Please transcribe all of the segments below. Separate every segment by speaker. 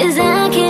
Speaker 1: Cause I can't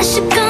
Speaker 1: I should go